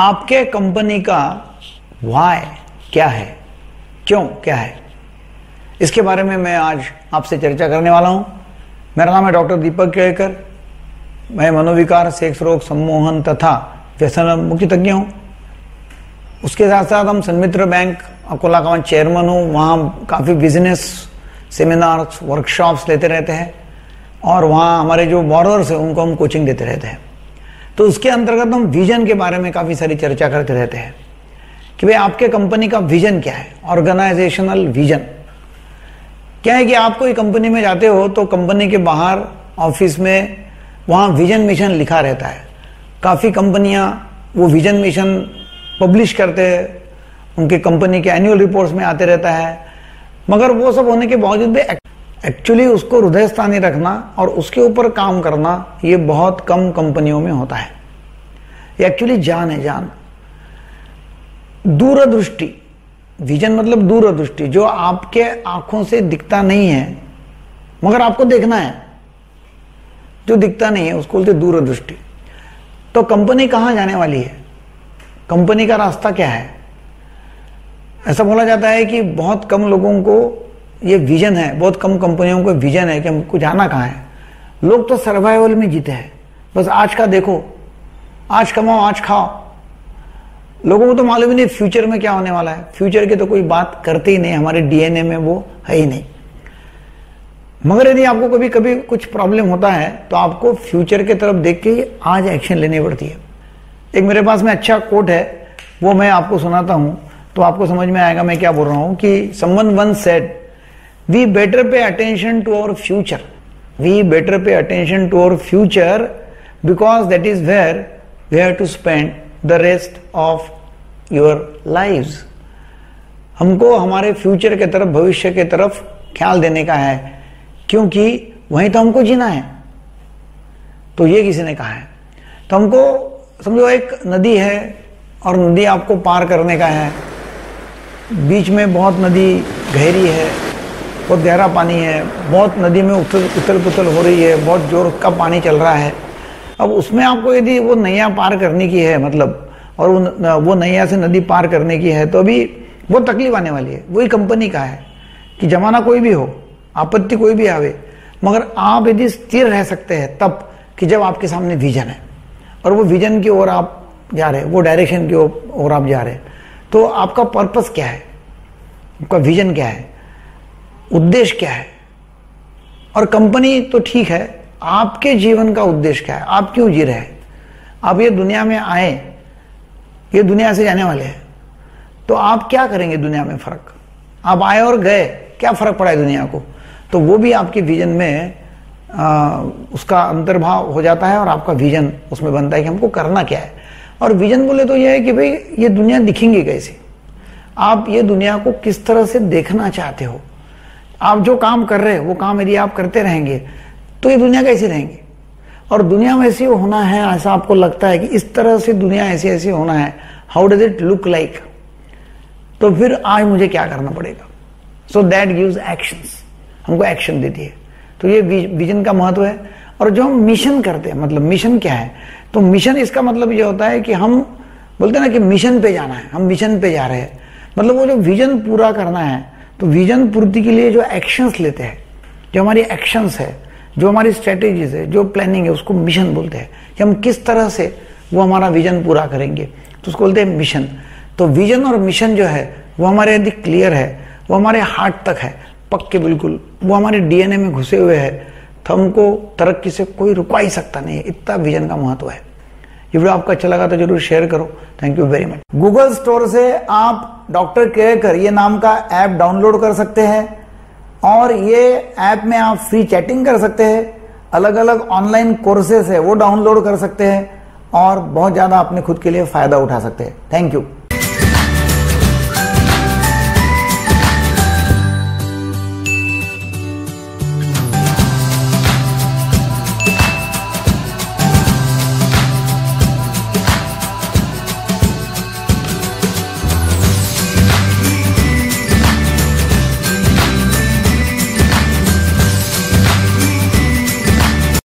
आपके कंपनी का वाय क्या है? क्यों क्या है? इसके बारे में मैं आज आपसे चर्चा करने वाला हूँ। मेरा नाम है डॉक्टर दीपक केड़कर मैं मनोविकार, सेक्स, रोग, सम्मोहन तथा व्यसन मुख्य तज्ञ हूँ। उसके साथ साथ हम सन्मित्र बैंक अकोला का चेयरमैन हूँ। वहाँ काफ़ी बिज़नेस सेमिनार्स वर्कशॉप्स लेते रहते हैं। और वहाँ हमारे जो बॉर्डर्स हैं, उनको हम कोचिंग देते रहते हैं। तो उसके अंतर्गत हम विजन के बारे में काफ़ी सारी चर्चा करते रहते हैं कि भाई आपके कंपनी का विजन क्या है? ऑर्गेनाइजेशनल विजन क्या है कि आप कोई कंपनी में जाते हो तो कंपनी के बाहर ऑफ़िस में वहाँ विजन मिशन लिखा रहता है। काफ़ी कंपनियाँ वो विजन मिशन पब्लिश करते हैं। उनके कंपनी के एनुअल रिपोर्ट्स में आते रहता है। मगर वो सब होने के बावजूद भी एक्चुअली उसको हृदय स्थानी रखना और उसके ऊपर काम करना, ये बहुत कम कंपनियों में होता है। ये एक्चुअली जान है, जान। दूरदृष्टि। विजन मतलब दूरदृष्टि, जो आपके आँखों से दिखता नहीं है, मगर आपको देखना है। जो दिखता नहीं है, उसको बोलते दूरदृष्टि। तो कंपनी कहाँ जाने वाली है? कंपनी का रास्ता क्या है? ऐसा बोला जाता है कि बहुत कम लोगों को ये विजन है, बहुत कम कंपनियों को विजन है कि हमको जाना कहाँ है। लोग तो सर्वाइवल में जीते हैं। बस आज का देखो, आज कमाओ, आज खाओ। लोगों को तो मालूम ही नहीं फ्यूचर में क्या होने वाला है। फ्यूचर की तो कोई बात करते ही नहीं, हमारे डीएनए में वो है ही नहीं। मगर यदि आपको कभी कभी कुछ प्रॉब्लम होता है तो आपको फ्यूचर की तरफ़ देख के आज एक्शन लेनी पड़ती है। एक मेरे पास में अच्छा कोट है, वो मैं आपको सुनाता हूँ। तो आपको समझ में आएगा मैं क्या बोल रहा हूँ कि someone one said we better pay attention to our future we better pay attention to our future because that is where we have to spend the rest of your live हमको हमारे फ्यूचर के तरफ़, भविष्य के तरफ़ ख्याल देने का है, क्योंकि वहीं तो हमको जीना है। तो ये किसी ने कहा है। तो हमको, समझो, एक नदी है और नदी आपको पार करने का है। बीच में बहुत नदी गहरी है। बहुत गहरा पानी है, बहुत नदी में उथल उथल पुथल हो रही है, बहुत ज़ोर का पानी चल रहा है। अब उसमें आपको यदि वो नैया पार करने की है मतलब और वो वो नैया से नदी पार करने की है तो अभी बहुत तकलीफ़ आने वाली है। वही कंपनी का है, कि जमाना कोई भी हो, आपत्ति कोई भी आवे, मगर आप यदि स्थिर रह सकते हैं, तब कि जब आपके सामने विजन है, और वो विजन की ओर आप जा रहे हैं, वो डायरेक्शन की ओर आप जा रहे हैं तो आपका पर्पस क्या है? आपका विजन क्या है? उद्देश्य क्या है? और कंपनी तो ठीक है आपके जीवन का उद्देश्य क्या है? आप क्यों जी रहे हैं? आप ये दुनिया में आए ये दुनिया से जाने वाले हैं तो आप क्या करेंगे दुनिया में फ़र्क? आप आए और गए क्या फ़र्क पड़ा है दुनिया को? तो वो भी आपके विजन में आ, उसका अंतर्भाव हो जाता है और आपका विजन उसमें बनता है कि हमको करना क्या है। और विजन बोले तो यह है कि भाई ये दुनिया दिखेंगी कैसे? आप ये दुनिया को किस तरह से देखना चाहते हो? आप जो काम कर रहे हैं, वो काम यदि आप करते रहेंगे तो ये दुनिया कैसी रहेंगी? और दुनिया में ऐसी होना है, ऐसा आपको लगता है कि इस तरह से दुनिया ऐसी ऐसी होना है। How does it look like तो फिर आज मुझे क्या करना पड़ेगा? सो दैट गिव्स एक्शंस हमको एक्शन देती है। तो ये विजन का महत्व है। और जो हम मिशन करते हैं मतलब मिशन क्या है? तो मिशन इसका मतलब ये होता है कि हम, बोलते हैं ना कि मिशन पे जाना है। हम मिशन पे जा रहे हैं। मतलब वो जो विजन पूरा करना है तो विजन पूर्ति के लिए जो एक्शंस लेते हैं, जो हमारी एक्शंस है, जो हमारी स्ट्रेटेजीज है, जो प्लानिंग है, उसको मिशन बोलते हैं। कि हम किस तरह से वो हमारा विजन पूरा करेंगे। तो उसको बोलते हैं मिशन तो विजन और मिशन जो है, वो हमारे यदि क्लियर है, वो हमारे हार्ट तक है, पक्के बिल्कुल। वो हमारे डीएनए में घुसे हुए है तो हमको तरक्की से कोई रुका ही सकता नहीं है। इतना विजन का महत्व है। ये वीडियो आपको अच्छा लगा तो ज़रूर शेयर करो। Thank you very much Google store से आप डॉक्टर केयर ये नाम का ऐप डाउनलोड कर सकते हैं और ये ऐप में आप फ्री चैटिंग कर सकते हैं। अलग अलग ऑनलाइन कोर्सेस है, वो डाउनलोड कर सकते हैं और बहुत ज़्यादा अपने खुद के लिए फ़ायदा उठा सकते हैं। Thank you.